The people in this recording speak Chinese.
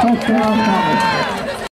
Touchdown Cowboys.